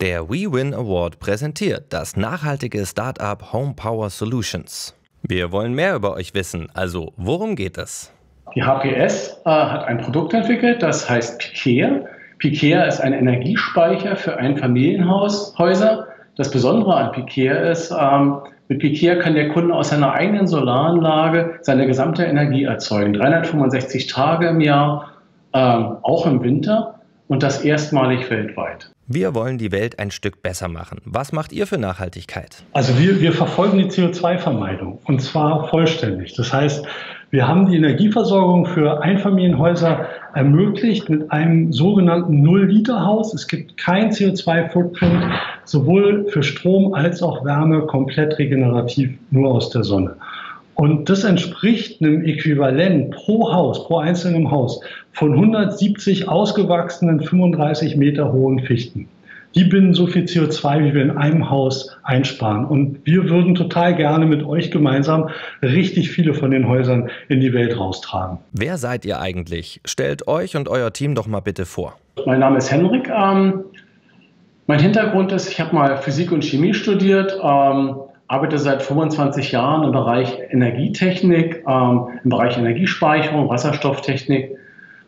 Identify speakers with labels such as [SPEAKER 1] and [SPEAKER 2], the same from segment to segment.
[SPEAKER 1] Der WeWin Award präsentiert das nachhaltige Startup Home Power Solutions. Wir wollen mehr über euch wissen, also worum geht es?
[SPEAKER 2] Die HPS äh, hat ein Produkt entwickelt, das heißt Pikea. Pikea ist ein Energiespeicher für Einfamilienhäuser. Das Besondere an Pikea ist, ähm, mit Pikea kann der Kunde aus seiner eigenen Solaranlage seine gesamte Energie erzeugen. 365 Tage im Jahr, ähm, auch im Winter und das erstmalig weltweit.
[SPEAKER 1] Wir wollen die Welt ein Stück besser machen. Was macht ihr für Nachhaltigkeit?
[SPEAKER 3] Also wir, wir verfolgen die CO2-Vermeidung und zwar vollständig. Das heißt, wir haben die Energieversorgung für Einfamilienhäuser ermöglicht mit einem sogenannten Null-Liter-Haus. Es gibt kein CO2-Footprint, sowohl für Strom als auch Wärme, komplett regenerativ, nur aus der Sonne. Und das entspricht einem Äquivalent pro Haus, pro einzelnem Haus von 170 ausgewachsenen 35 Meter hohen Fichten. Die binden so viel CO2, wie wir in einem Haus einsparen. Und wir würden total gerne mit euch gemeinsam richtig viele von den Häusern in die Welt raustragen.
[SPEAKER 1] Wer seid ihr eigentlich? Stellt euch und euer Team doch mal bitte vor.
[SPEAKER 2] Mein Name ist Henrik. Ähm, mein Hintergrund ist, ich habe mal Physik und Chemie studiert. Ähm, arbeite seit 25 Jahren im Bereich Energietechnik, ähm, im Bereich Energiespeicherung, Wasserstofftechnik,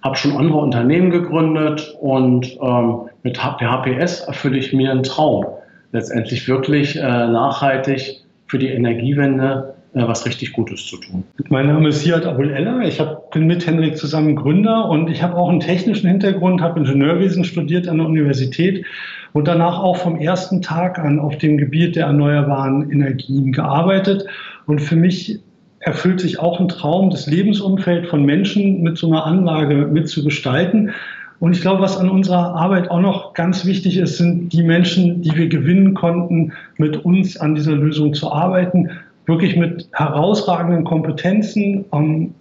[SPEAKER 2] habe schon andere Unternehmen gegründet und ähm, mit der HPS erfülle ich mir einen Traum, letztendlich wirklich äh, nachhaltig für die Energiewende was richtig Gutes zu tun.
[SPEAKER 3] Mein Name ist Siad Abul-Ella. Ich hab, bin mit Henrik zusammen Gründer und ich habe auch einen technischen Hintergrund, habe Ingenieurwesen studiert an der Universität und danach auch vom ersten Tag an auf dem Gebiet der erneuerbaren Energien gearbeitet. Und für mich erfüllt sich auch ein Traum, das Lebensumfeld von Menschen mit so einer Anlage mitzugestalten. Und ich glaube, was an unserer Arbeit auch noch ganz wichtig ist, sind die Menschen, die wir gewinnen konnten, mit uns an dieser Lösung zu arbeiten. Wirklich mit herausragenden Kompetenzen.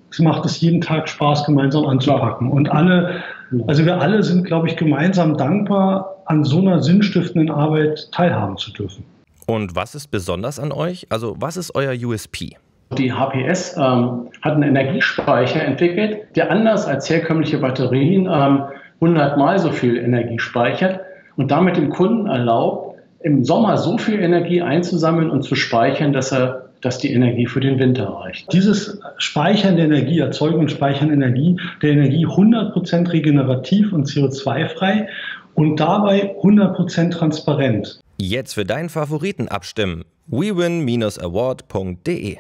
[SPEAKER 3] Es macht es jeden Tag Spaß, gemeinsam anzupacken. Und alle, also wir alle sind, glaube ich, gemeinsam dankbar, an so einer sinnstiftenden Arbeit teilhaben zu dürfen.
[SPEAKER 1] Und was ist besonders an euch? Also was ist euer USP?
[SPEAKER 2] Die HPS ähm, hat einen Energiespeicher entwickelt, der anders als herkömmliche Batterien ähm, 100 mal so viel Energie speichert und damit dem Kunden erlaubt, im Sommer so viel Energie einzusammeln und zu speichern, dass er dass die Energie für den Winter reicht.
[SPEAKER 3] Dieses Speichern der Energie, Erzeugen und Speichern Energie, der Energie 100% regenerativ und CO2-frei und dabei 100% transparent.
[SPEAKER 1] Jetzt für deinen Favoriten abstimmen. wewin-award.de